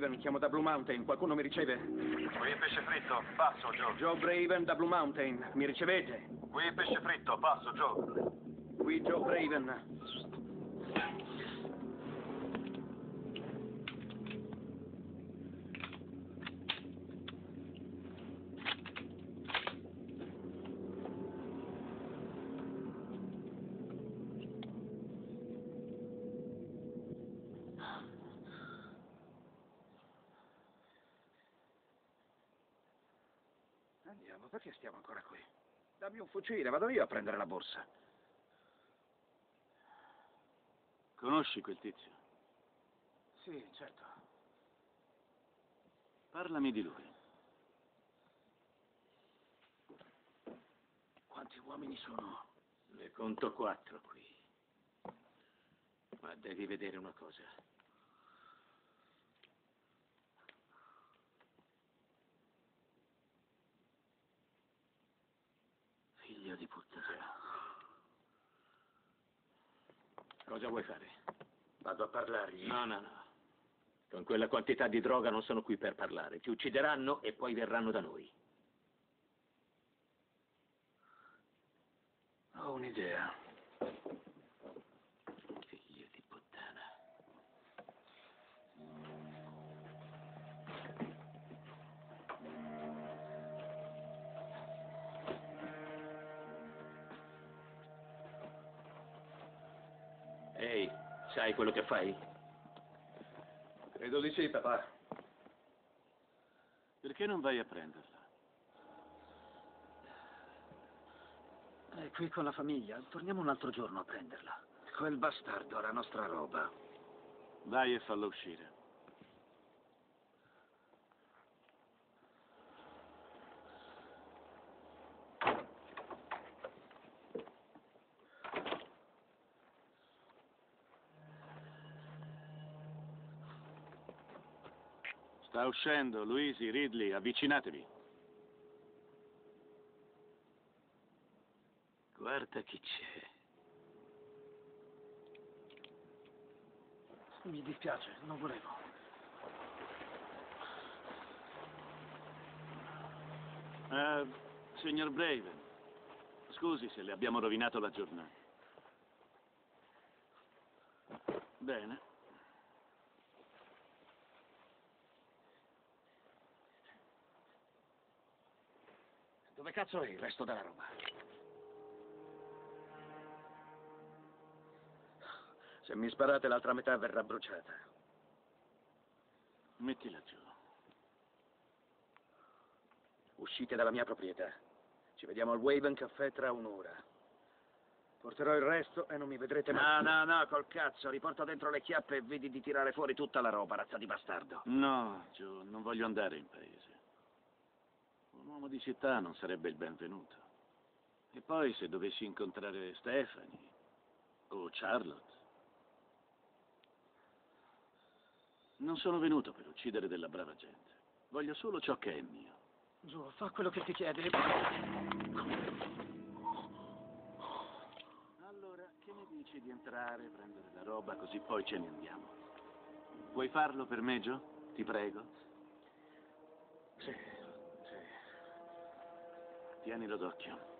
Braven, chiamo da Blue Mountain. Qualcuno mi riceve? Qui pesce fritto, passo Joe. Joe Braven da Blue Mountain. Mi ricevete? Qui pesce fritto, passo Joe. Qui Joe Braven. Andiamo, perché stiamo ancora qui? Dammi un fucile, vado io a prendere la borsa. Conosci quel tizio? Sì, certo. Parlami di lui. Quanti uomini sono? Ne conto quattro qui. Ma devi vedere una cosa. Di puttana. Cosa vuoi fare? Vado a parlargli. No, no, no. Con quella quantità di droga non sono qui per parlare. Ti uccideranno e poi verranno da noi. Ho un'idea. Ehi, sai quello che fai? Credo di sì, papà. Perché non vai a prenderla? È qui con la famiglia. Torniamo un altro giorno a prenderla. Quel bastardo ha la nostra roba. Vai e fallo uscire. Sta uscendo, Luisi, Ridley, avvicinatevi. Guarda chi c'è. Mi dispiace, non volevo. Eh, signor Braven, scusi se le abbiamo rovinato la giornata. Bene. Dove cazzo è il resto della roba? Se mi sparate l'altra metà verrà bruciata. Mettila giù. Uscite dalla mia proprietà. Ci vediamo al Waven Caffè tra un'ora. Porterò il resto e non mi vedrete mai. No, no, no, col cazzo. Riporta dentro le chiappe e vedi di tirare fuori tutta la roba, razza di bastardo. No, Joe, non voglio andare in paese. Un uomo di città non sarebbe il benvenuto. E poi se dovessi incontrare Stephanie o Charlotte. Non sono venuto per uccidere della brava gente. Voglio solo ciò che è mio. Giù, fa quello che ti chiede. Allora, che ne dici di entrare, prendere la roba, così poi ce ne andiamo? Vuoi farlo per me, Joe? Ti prego. Sì. Tienilo d'occhio.